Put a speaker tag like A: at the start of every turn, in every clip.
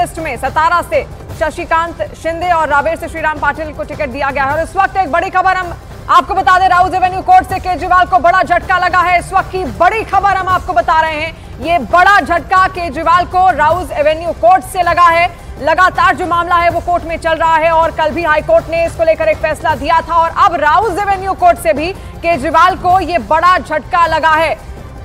A: List में सतारा से शशिकांत शिंदे और रावेर से श्रीराम पाटिल को टिकट दिया गया है। और इस वक्त एक बड़ी खबर हम आपको बता दें राउज एवेन्यू कोर्ट से केजरीवाल को बड़ा झटका लगा है। इस वक्त की बड़ी खबर हम आपको बता रहे हैं। ये बड़ा झटका केजरीवाल को राउज एवेन्यू कोर्ट से लगा है। लगातार जो मामला है वो कोर्ट में चल रहा है और कल भी हाईकोर्ट ने इसको लेकर एक फैसला दिया था। और अब राउज एवेन्यू कोर्ट से भी केजरीवाल को ये बड़ा झटका लगा है।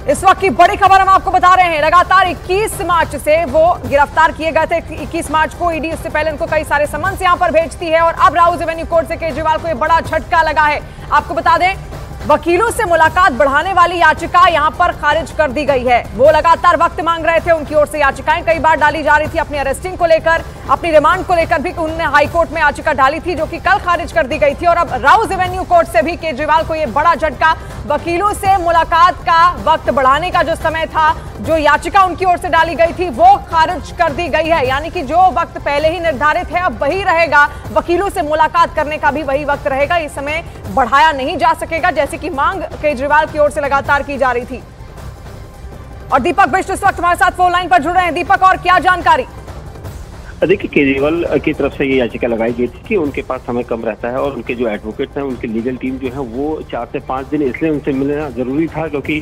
A: इस वक्त की बड़ी खबर हम आपको बता रहे हैं। लगातार 21 मार्च से वो गिरफ़्तार किए गए थे। 21 मार्च को ईडी उससे पहले उनको कई सारे समन्स यहाँ पर भेजती है और अब राउज एवेन्यू कोर्ट से केजरीवाल को ये बड़ा झटका लगा है। आपको बता दें वकीलों से मुलाकात बढ़ाने वाली याचिका यहाँ पर खारिज कर दी गई है। वो लगातार वक्त मांग रहे थे, उनकी ओर से याचिकाएँ कई बार डाली जा रही थी अपनी अरेस्टिंग को लेकर, अपनी रिमांड को लेकर भी उन्होंने हाईकोर्ट में याचिका डाली थी, जो कि कल खारिज कर दी गई थी। और अब राउज एवेन्यू कोर्ट से भी केजरीवाल को यह बड़ा झटका, वकीलों से मुलाकात का वक्त बढ़ाने का जो समय था, जो याचिका उनकी ओर से डाली गई थी, वो खारिज कर दी गई है। यानी कि जो वक्त पहले ही निर्धारित है, अब वही रहेगा। वकीलों से मुलाकात करने का भी वही वक्त रहेगा। इस समय बढ़ाया नहीं जा सकेगा, जैसे कि मांग केजरीवाल की ओर से लगातार की जा रही थी। और दीपक बिष्ट इस वक्त हमारे साथ फ़ोन लाइन पर जुड़ रहे हैं। दीपक, और क्या जानकारी?
B: देखिए केजरीवाल की तरफ़ से ये याचिका लगाई गई थी कि उनके पास समय कम रहता है और उनके जो एडवोकेट्स हैं, उनकी लीगल टीम जो है, वो चार से पाँच दिन इसलिए उनसे मिलना ज़रूरी था क्योंकि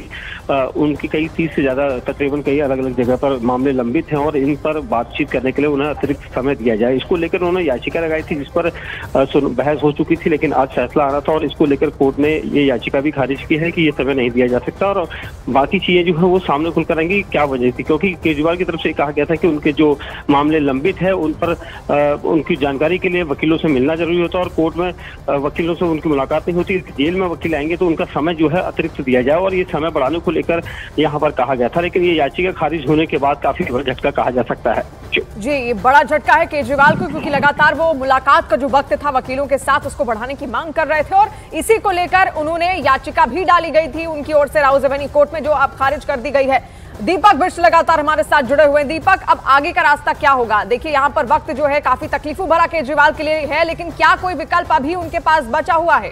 B: उनकी कई तीस से ज़्यादा तकरीबन कई अलग अलग जगह पर मामले लंबित हैं और इन पर बातचीत करने के लिए उन्हें अतिरिक्त समय दिया जाए। इसको लेकर उन्होंने याचिका लगाई थी जिस पर बहस हो चुकी थी, लेकिन आज फैसला आ रहा था और इसको लेकर कोर्ट ने ये याचिका भी खारिज की है कि ये समय नहीं दिया जा सकता और बाकी चीज़ें जो है, वो सामने खुलकर आएँगी। क्या वजह थी? क्योंकि केजरीवाल की तरफ़ से कहा गया था कि उनके जो मामले लंबित है है, उन पर उनकी जानकारी के लिए वकीलों से मिलना ज़रूरी होता है और कोर्ट में वकीलों से उनकी मुलाकात नहीं होती। जेल में वकील आएँगे तो उनका समय जो है अतिरिक्त दिया जाए और ये समय बढ़ाने को लेकर यहाँ पर कहा गया था, लेकिन ये याचिका खारिज होने के बाद काफ़ी बड़ा झटका कहा जा सकता है।
A: जी, ये बड़ा झटका है केजरीवाल को, क्योंकि लगातार वो मुलाकात का जो वक्त था, वकीलों के साथ उसको बढ़ाने की मांग कर रहे थे और इसी को लेकर उन्होंने याचिका भी डाली गई थी उनकी ओर से राउज एवेन्यू कोर्ट में, जो अब खारिज कर दी गई है। दीपक बिष्ट लगातार हमारे साथ जुड़े हुए हैं। दीपक, अब आगे का रास्ता क्या होगा? देखिए, यहाँ पर वक्त जो है काफ़ी तकलीफों भरा केजरीवाल के लिए है, लेकिन क्या कोई विकल्प अभी उनके पास बचा हुआ है?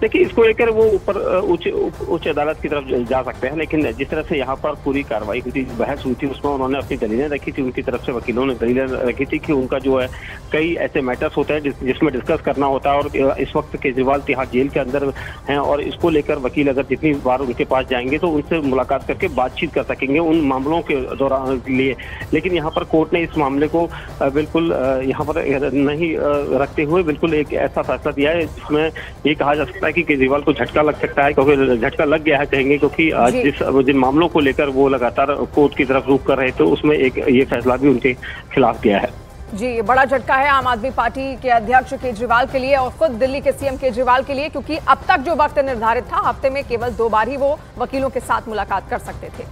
B: देखिए इसको लेकर वो ऊपर उच्च उच्च अदालत की तरफ़ जा सकते हैं लेकिन जिस तरह से यहाँ पर पूरी कार्रवाई हुई थी बहस हुई थी उसमें उन्होंने अपनी दलीलें रखी थी उनकी तरफ़ से वकीलों ने दलीलें रखी थी कि उनका जो है कई ऐसे मैटर्स होते हैं जिस, जिसमें डिस्कस करना होता है और इस वक्त केजरीवाल तिहाड़ जेल के अंदर हैं और इसको लेकर वकील अगर जितनी बार उनके पास जाएँगे तो उनसे मुलाकात करके बातचीत कर सकेंगे उन मामलों के दौरान लिए। लेकिन यहाँ पर कोर्ट ने इस मामले को बिल्कुल यहाँ पर नहीं रखते हुए बिल्कुल एक ऐसा फैसला दिया है जिसमें ये कहा जा सकता है है कि केजरीवाल को झटका लग सकता है क्योंकि झटका लग गया है कहेंगे क्योंकि आज जिस जिन मामलों को लेकर वो लगातार कोर्ट की तरफ़ रुख कर रहे थे उसमें एक ये फैसला भी उनके खिलाफ गया है।
A: जी ये बड़ा झटका है आम आदमी पार्टी के अध्यक्ष केजरीवाल के लिए और खुद दिल्ली के सीएम केजरीवाल के लिए क्योंकि अब तक जो वक्त निर्धारित था हफ़्ते में केवल दो बार ही वो वकीलों के साथ मुलाकात कर सकते थे।